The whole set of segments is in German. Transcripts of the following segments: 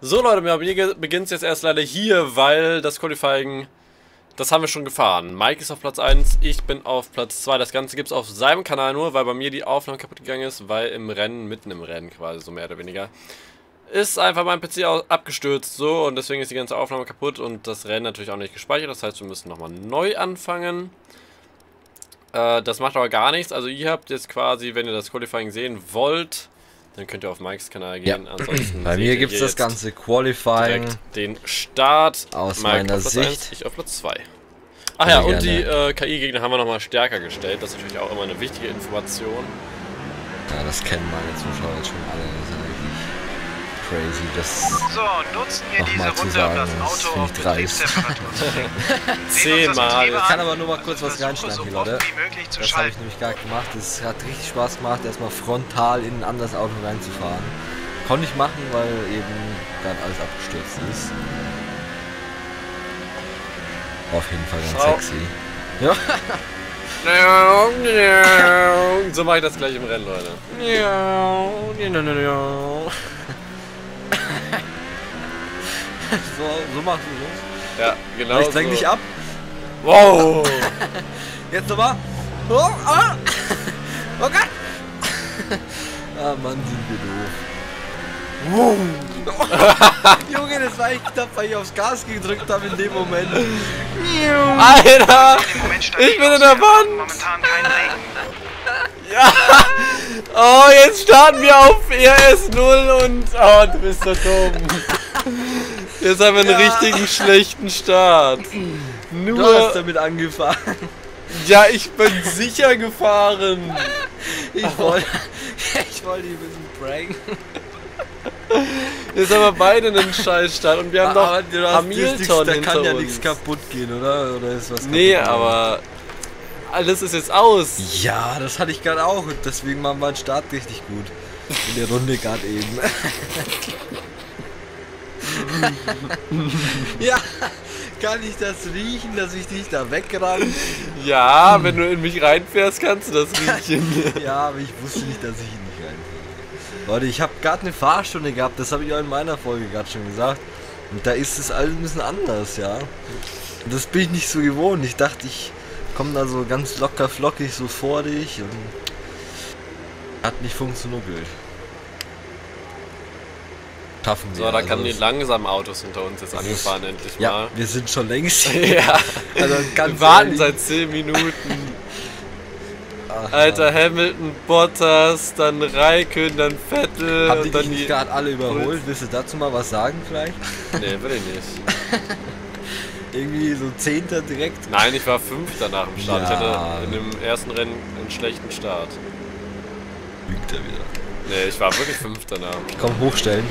So Leute, bei mir beginnt es jetzt erst leider hier, weil das Qualifying, das haben wir schon gefahren. Mike ist auf Platz 1, ich bin auf Platz 2. Das Ganze gibt es auf seinem Kanal nur, weil bei mir die Aufnahme kaputt gegangen ist, weil im Rennen, mitten im Rennen quasi, so mehr oder weniger, ist einfach mein PC abgestürzt, so, und deswegen ist die ganze Aufnahme kaputt und das Rennen natürlich auch nicht gespeichert. Das heißt, wir müssen nochmal neu anfangen. Äh, das macht aber gar nichts, also ihr habt jetzt quasi, wenn ihr das Qualifying sehen wollt dann könnt ihr auf Mikes Kanal gehen. Ja. Ansonsten Bei mir gibt es das ganze Qualifying. Den Start. Aus Mike meiner Sicht. 1, ich auf Platz 2. Ach ja, und die äh, KI-Gegner haben wir nochmal stärker gestellt. Das ist natürlich auch immer eine wichtige Information. Ja, das kennen meine Zuschauer jetzt schon alle. Das ist crazy, das So, nutzen wir diese Runde, sagen, um das Auto auf Betriebstemperatur zu. Zehnmal. Ich kann aber nur mal kurz was reinschneiden hier, Leute. Das habe ich nämlich gar gemacht. Es hat richtig Spaß gemacht, erstmal frontal in ein anderes Auto reinzufahren. Konnte ich machen, weil eben gerade alles abgestürzt ist. Auf jeden Fall ganz oh. sexy. Ja. so mache ich das gleich im Rennen, Leute. So, so machst du das? Ja, genau. Ich lenk so. dich ab. Wow! Jetzt nochmal. Oh, ah. oh Gott! ah, Mann, sind wir doof. Wow. Junge, das war echt knapp, weil ich aufs Gas gedrückt habe in dem Moment. Alter! Ich bin in der Wand! Momentan kein Regen. Ja! Oh, jetzt starten wir auf ERS 0 und... Oh, du bist so dumm. Jetzt haben wir einen ja. richtigen schlechten Start. Nur... Du hast damit angefahren. Ja, ich bin sicher gefahren. Ich wollte... Ich wollte dich ein bisschen pranken. Jetzt haben wir beide einen Scheißstart und wir haben aber noch Hamilton Da kann ja nichts kaputt gehen, oder? Oder ist was Nee, aber alles ist jetzt aus. Ja, das hatte ich gerade auch und deswegen war mein Start richtig gut. In der Runde gerade eben. ja, kann ich das riechen, dass ich dich da wegrann? Ja, wenn du in mich reinfährst, kannst du das riechen. ja, aber ich wusste nicht, dass ich ihn nicht reinfahre. Leute, ich habe gerade eine Fahrstunde gehabt, das habe ich auch in meiner Folge gerade schon gesagt. Und da ist es alles ein bisschen anders, ja. Und das bin ich nicht so gewohnt. Ich dachte, ich komme da so ganz locker flockig so vor dich und hat nicht funktioniert. Schaffen wir. So, da also kamen die langsamen Autos hinter uns jetzt angefahren, endlich mal. Ja, wir sind schon längst hier. ja, also wir warten seit 10 Minuten. Ach, Alter, ja. Hamilton, Bottas, dann Raikön, dann Vettel. Haben die dann gerade alle überholt? Willst du dazu mal was sagen vielleicht? Nee, will ich nicht. Irgendwie so Zehnter direkt? Nein, ich war Fünfter nach dem Start. Ja. Ich hatte in dem ersten Rennen einen schlechten Start. Lügt er wieder. Nee, ich war wirklich Fünfter nach dem Start. Komm, hochstellen.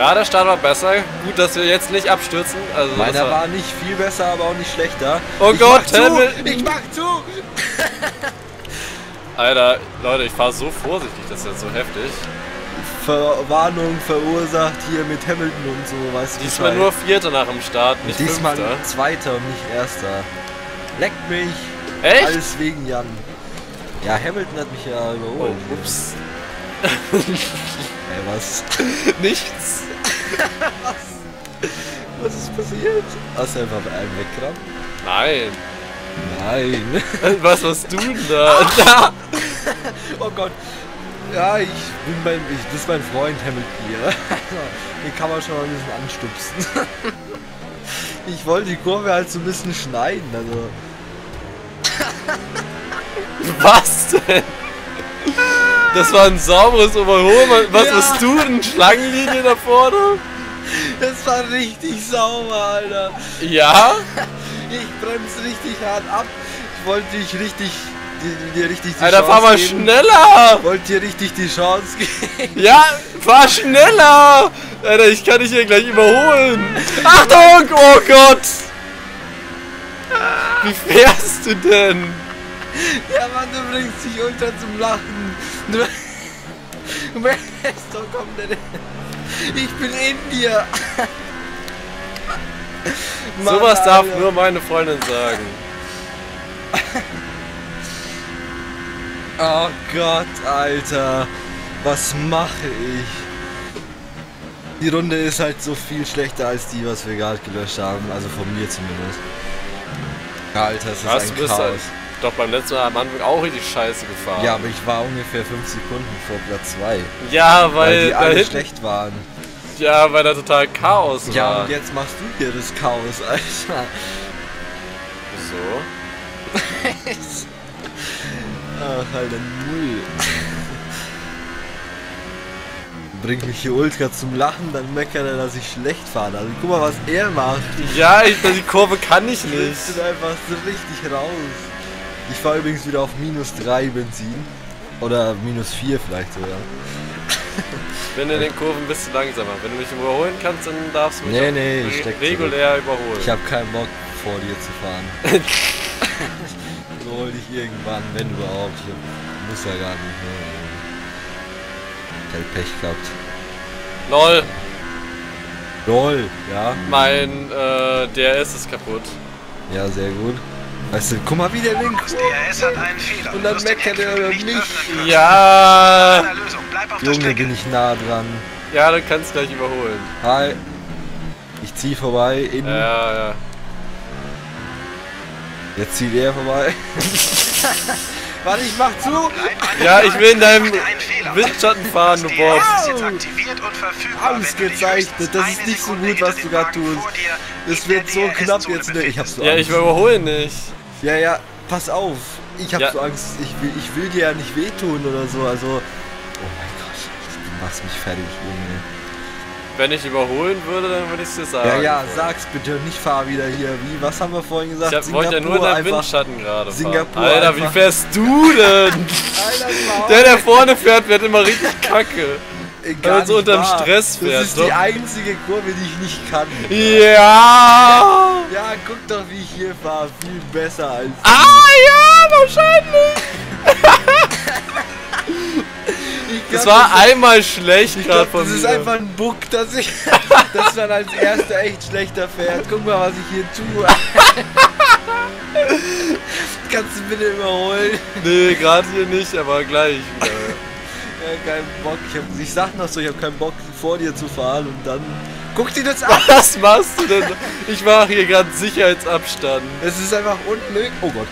Ja, der Start war besser. Gut, dass wir jetzt nicht abstürzen. Also Meiner war, war, nicht viel besser, aber auch nicht schlechter. Oh ich Gott, mach zu! Ich mach zu! Alter, Leute, ich fahre so vorsichtig, das ist jetzt so heftig. Verwarnung verursacht hier mit Hamilton und so, weißt du Diesmal nur Vierter nach dem Start, nicht Diesmal Fünfter. Zweiter und nicht Erster. Leckt mich! Echt? Alles wegen Jan. Ja, Hamilton hat mich ja überholt. Oh, ups. Ey, was? Nichts. was? Was ist passiert? Hast du einfach bei einem weggerammt? Nein. Nein. Was warst du denn da? da. oh Gott. Ja, ich bin mein, ich, das ist mein Freund Hamilton hier. Den kann man schon mal ein bisschen anstupsen. ich wollte die Kurve halt so ein bisschen schneiden, also. Was denn? Das war ein sauberes Überholen. Was ja. bist du denn? Schlangenlinie da vorne? Das war richtig sauber, Alter. Ja? Ich bremse richtig hart ab. Ich wollte dich richtig dir, dir richtig die Alter, Chance fahr mal geben. schneller! Ich wollte dir richtig die Chance geben. Ja, fahr schneller! Alter, ich kann dich hier gleich überholen. Achtung! Oh Gott! Wie fährst du denn? Ja, Mann, du bringst dich unter zum Lachen. Du, du merkst doch, komm, ich bin in dir. Mann, Sowas darf nur meine Freundin sagen. Oh Gott, Alter. Was mache ich? Die Runde ist halt so viel schlechter als die, was wir gerade gelöscht haben. Also von mir zumindest. Alter, es ist Was, ein bist Chaos. Doch beim letzten Mal am Anfang auch richtig scheiße gefahren. Ja, aber ich war ungefähr 5 Sekunden vor Platz 2. ja weil, Weil die alle hinten, schlecht waren. ja, weil da total Chaos Ja, war. und jetzt machst du hier das Chaos, Alter. Wieso? Ach, Alter, Null. Bringt mich hier ultra zum Lachen, dann meckert er, dass ich schlecht fahre. Also guck mal, was er macht. Ja, ich, die Kurve kann ich nicht. Schwitzt ihn einfach so richtig raus. Ich fahre übrigens wieder auf minus 3 Benzin. Oder minus 4 vielleicht sogar. Ich bin in den Kurven ein bisschen langsamer. Wenn du mich überholen kannst, dann darfst du mich Nee, nee, ich re- regulär überholen. Ich habe keinen Bock vor dir zu fahren. Überhol dich irgendwann, wenn überhaupt. Ich muss ja gar nicht mehr. Ich hab Pech gehabt. Lol, Lol, ja. mein äh, DRS ist kaputt. Ja, sehr gut. Weißt du, guck mal, wie der den Das DRS hat einen Fehler. Und dann meckert er nicht können. Ja, Junge, bin ich nah dran. ja, du kannst gleich überholen. Hi. Ich zieh vorbei. In. Ja, ja. Jetzt zieht er vorbei. Warte, ich mach zu. Ja, ich will in deinem. Windschatten fahren, du Das Bob. DRS ist jetzt aktiviert und verfügbar. Alles Wenn du dich gezeichnet. höchstens Das ist nicht so gut, was du Wagen tust. Es wird so knapp jetzt. Ne, ich hab's so Ja, ich überhole nicht. Ja, ja, pass auf. Ich hab Ja. so Angst. Ich will, ich will dir ja nicht wehtun oder so. Also. Oh mein Gott. Du machst mich fertig, Junge. Wenn ich überholen würde, dann würde ich es dir sagen. Ja, ja, sag's bitte. Nicht fahr wieder hier. Wie? Was haben wir vorhin gesagt? Ich hab, wollte ja nur in deinem Windschatten gerade. Singapur Alter, wie einfach- fährst du denn? Alter. Der, der vorne fährt, wird immer richtig kacke. Weil er so unterm wahr. Stress fährt, Das ist doch. die einzige Kurve, die ich nicht kann. Ja! Ja, guck doch, wie ich hier fahre. Viel besser als. Ah, ja, wahrscheinlich. Ich Das glaub, war einmal schlecht Ich gerade glaub, von das ist mir. einfach ein Bug, dass ich, dass man als erster echt schlechter fährt. Guck mal, was ich hier tue. Kannst du bitte überholen? Nee, gerade hier nicht, aber gleich wieder. Ja, kein Bock. Ich, hab, ich sag noch so, ich habe keinen Bock vor dir zu fahren und dann. Guck dir das an! Was machst du denn? Ich mache hier gerade Sicherheitsabstand. Es ist einfach unmöglich. Oh Gott.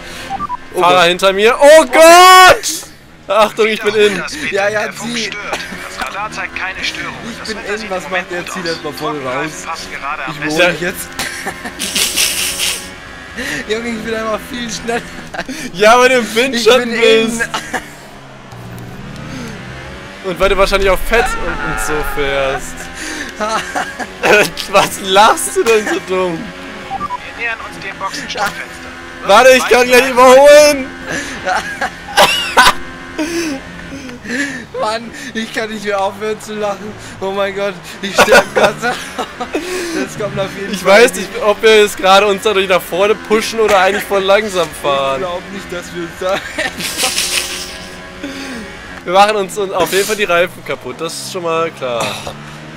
Oh Fahrer Gott. hinter mir. Oh Gott! Achtung, ich bin in. Ja, ja, zieh. stört. Das Radar zeigt keine Störung. Ich Das bin Wetter in, was macht der? Zieh das mal voll raus. Ich dich jetzt. Junge, ich bin einfach viel schneller. Ja, weil du im Ich Windschatten bist. Und weil du wahrscheinlich auch fett und, und so fährst. Was lachst du denn so dumm? Wir nähern uns dem Boxenstoffenster. Warte, ich kann gleich überholen. Mann, ich kann nicht mehr aufhören zu lachen. Oh mein Gott, ich sterbe ganz. Das kommt auf jeden Ich Fall. weiß nicht, ob wir jetzt gerade uns dadurch nach vorne pushen oder eigentlich voll langsam Ich fahren. glaube nicht, dass wir uns da. Wir machen uns auf jeden Fall die Reifen kaputt, das ist schon mal klar.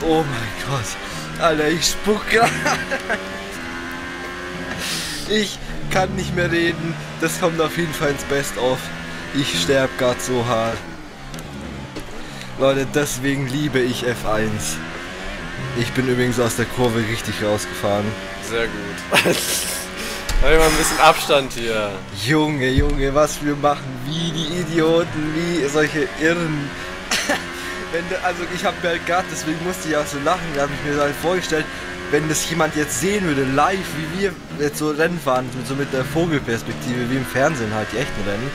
Oh mein Gott. Alter, ich spuck grad. Ich kann nicht mehr reden. Das kommt auf jeden Fall ins Best-of. Ich sterb grad so hart. Leute, deswegen liebe ich F1. Ich bin übrigens aus der Kurve richtig rausgefahren. Sehr gut. Wir mal ein bisschen Abstand hier. Junge, Junge, was wir machen, wie die Idioten, wie solche Irren. Wenn also ich habe mir halt gerade, deswegen musste ich auch so lachen, da habe ich mir halt vorgestellt, wenn das jemand jetzt sehen würde, live, wie wir jetzt so Rennen fahren, so mit der Vogelperspektive, wie im Fernsehen halt, die echten Rennen,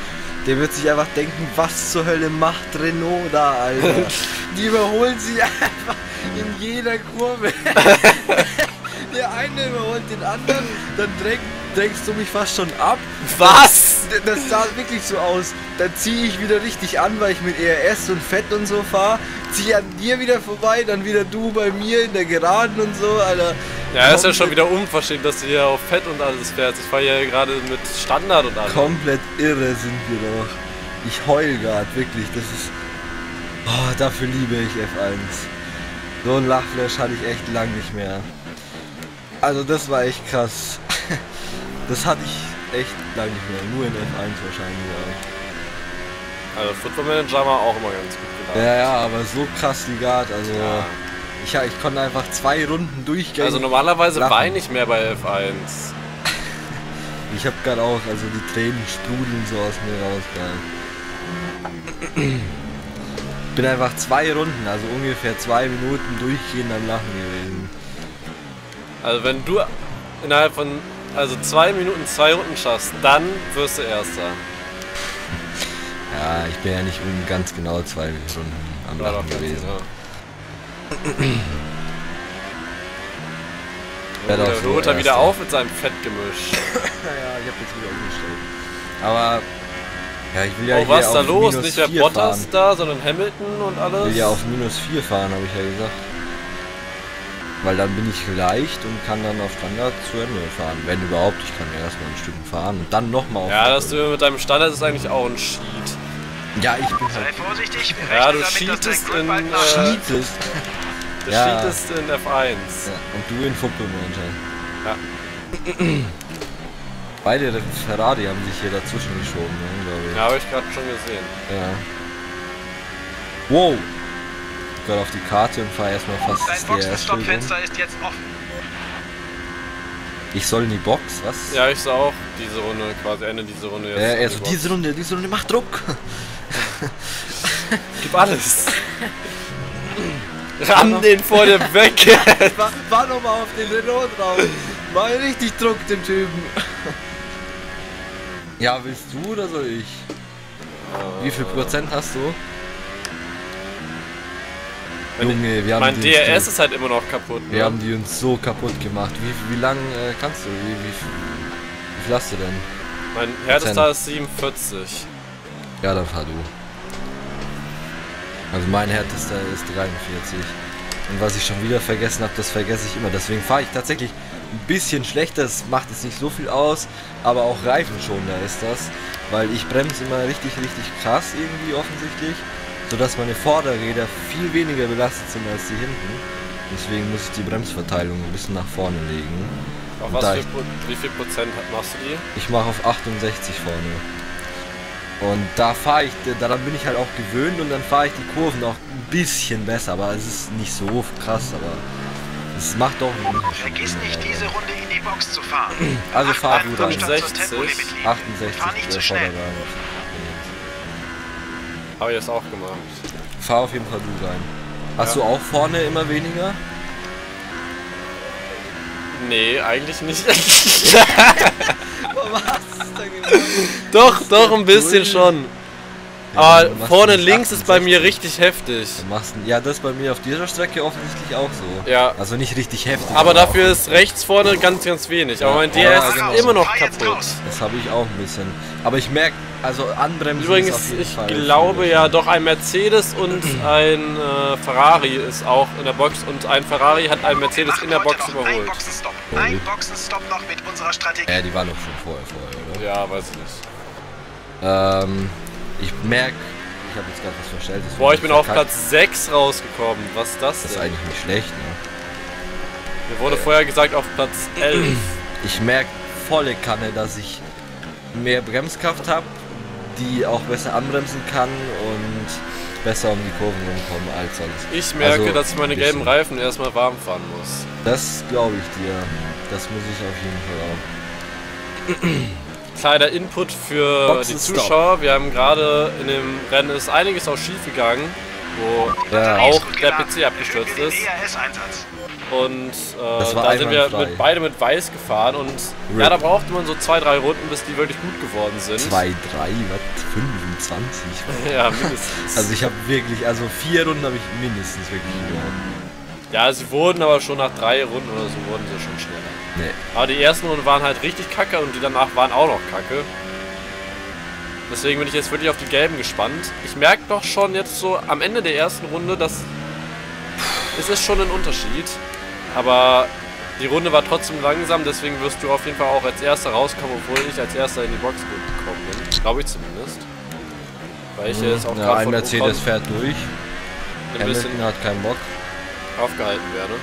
der wird sich einfach denken, was zur Hölle macht Renault da, Alter. die überholen sie einfach in jeder Kurve. der eine überholt den anderen, dann dräng, drängst du mich fast schon ab. Was? Das sah wirklich so aus. Dann ziehe ich wieder richtig an, weil ich mit ERS und Fett und so fahre. Ziehe an dir wieder vorbei, dann wieder du bei mir in der Geraden und so, Alter. Ja, ist ja schon wieder unverschämt, dass du hier auf Fett und alles fährst. Ich fahre hier gerade mit Standard und alles. Komplett irre sind wir doch. Ich heul gerade, wirklich. Das ist. Oh, dafür liebe ich F1. So ein Lachflash hatte ich echt lang nicht mehr. Also das war echt krass. Das hatte ich echt lang nicht mehr. Nur in F1 wahrscheinlich. Also Football Manager war auch immer ganz gut gedacht. Ja, ja, aber so krass wie gerade. Also Ja. ich, ich konnte einfach zwei Runden durchgehen. Also normalerweise Lachen. weine ich mehr bei F1. Ich habe gerade auch, also die Tränen sprudeln so aus mir raus, geil. Bin einfach zwei Runden, also ungefähr zwei Minuten durchgehend am Lachen gewesen. Also wenn du innerhalb von also zwei Minuten zwei Runden schaffst, dann wirst du Erster. Ja, ich bin ja nicht um ganz genau zwei Runden am doch Lachen gewesen. genau. Wär doch Der so holt er wieder auf mit seinem Fettgemisch. Ja, ich hab jetzt wieder umgestellt. Aber ja, ich will ja oh, was ist da los? Nicht mehr 4 Bottas fahren. da, sondern Hamilton und Ich alles? will ja auf minus 4 fahren, habe ich ja gesagt. Weil dann bin ich leicht und kann dann auf Standard zu Ende fahren. Wenn überhaupt, ich kann ja erstmal ein Stück fahren und dann nochmal auf ja, dass du mit deinem Standard ist eigentlich auch ein Cheat. Ja, ich bin Sei halt vorsichtig, wir Ja, du damit, cheatest in, äh, cheatest. Du Ja. cheatest in F1. Ja, und du in Football Manager. Ja. Beide Ferrari haben sich hier dazwischen geschoben, ne, glaube ich. Ja, habe ich gerade schon gesehen. Ja. Wow! Ich gehe auf die Karte und fahre erstmal fast Dein das. Boxenstoppfenster ist jetzt offen. Ich soll in die Box, was? Ja, ich sah auch diese Runde, quasi Ende diese Runde jetzt. Äh, also diese Runde, diese Runde macht Druck. Gib alles. Ramm den vor dir weg. War, war noch mal auf den Renault drauf. War richtig Druck, dem Typen. Ja, willst du oder soll ich? Wie viel Prozent hast du? Junge, wir haben mein die DRS uns, ist halt immer noch kaputt. wir Ne? haben die uns so kaputt gemacht. Wie, wie lang äh, kannst du? Wie, wie, wie viel hast du denn? Mein härtester ist 47. Ja, dann fahr du. Also mein härtester ist 43. Und was ich schon wieder vergessen habe, das vergesse ich immer. Deswegen fahre ich tatsächlich ein bisschen schlechter. Das macht jetzt nicht so viel aus, aber auch reifenschonender ist das. Weil ich bremse immer richtig, richtig krass irgendwie offensichtlich. Sodass meine Vorderräder viel weniger belastet sind als die hinten. Deswegen muss ich die Bremsverteilung ein bisschen nach vorne legen. Auf was für, wie viel Prozent machst du die? Ich mache auf 68 vorne. Und da fahre ich, daran bin ich halt auch gewöhnt und dann fahre ich die Kurven auch ein bisschen besser, aber es ist nicht so krass, aber es macht doch einen Unterschied. Vergiss nicht, diese Runde in die Box zu fahren. Also fahr du dann. Abstand zur 60, Tempolimit liegen. 68 Fahr nicht zu der schnell. Vorderwagen. Habe ich jetzt auch gemacht. Fahr auf jeden Fall du rein. Hast Ja. du auch vorne immer weniger? Nee, eigentlich nicht. Was? doch, doch, ein bisschen schon. Aber dann machst vorne links ist bei mir 68. richtig heftig. Machst, ja, das ist bei mir auf dieser Strecke offensichtlich auch so. Ja. Also nicht richtig heftig. Aber auch- dafür ist rechts vorne ganz, ganz wenig. Aber mein Ja, DRS genau. ist immer noch kaputt. Das habe ich auch ein bisschen. Aber ich merke, also anbremsen ist Übrigens, auf jeden ich Fall glaube ja doch ein Mercedes und ein äh, Ferrari ist auch in der Box und ein Ferrari hat einen Mercedes Wir in der Box noch überholt. Boxenstopp. Oh, Ein? Boxenstopp noch mit unserer Strategie. Ja, die waren doch schon vorher, vorher, oder? Ja, weiß ich nicht. Ähm, ich merke, ich habe jetzt gerade was verstellt. Boah, ich bin auf. Platz 6 rausgekommen. Was ist das Das ist denn? eigentlich nicht schlecht, ne? Mir wurde vorher gesagt auf Platz 11. Ich merke volle Kanne, dass ich mehr Bremskraft habe, die auch besser anbremsen kann und besser um die Kurven rumkommen als sonst. Ich merke, Also, dass ich meine ein gelben. Reifen erstmal warm fahren muss. Das glaube ich dir. Das muss ich auf jeden Fall auch. Kleiner Input für die Boxenstopp. Zuschauer. Wir haben gerade in dem Rennen ist einiges auch schief gegangen, wo Ja. Auch der. PC abgestürzt ist. Und äh, da sind wir mit, beide mit weiß gefahren und ja, Rip. da brauchte man so zwei, drei Runden, bis die wirklich gut geworden sind. 2, 3, was? 25? Ja, mindestens. Also ich habe wirklich, also vier Runden habe ich mindestens wirklich gewonnen. Ja, sie wurden aber schon nach drei Runden oder so wurden sie schon schneller. Nee. Aber die ersten Runden waren halt richtig kacke und die danach waren auch noch kacke. Deswegen bin ich jetzt wirklich auf die gelben gespannt. Ich merke doch schon jetzt so am Ende der ersten Runde, dass es ist schon ein Unterschied. Aber die Runde war trotzdem langsam, deswegen wirst du auf jeden Fall auch als erster rauskommen, obwohl ich als erster in die Box gekommen bin. Glaube ich zumindest. Weil ich jetzt auch ja, gerade ein Mercedes fährt durch. ein bisschen Hamilton hat keinen Bock. Aufgehalten werde.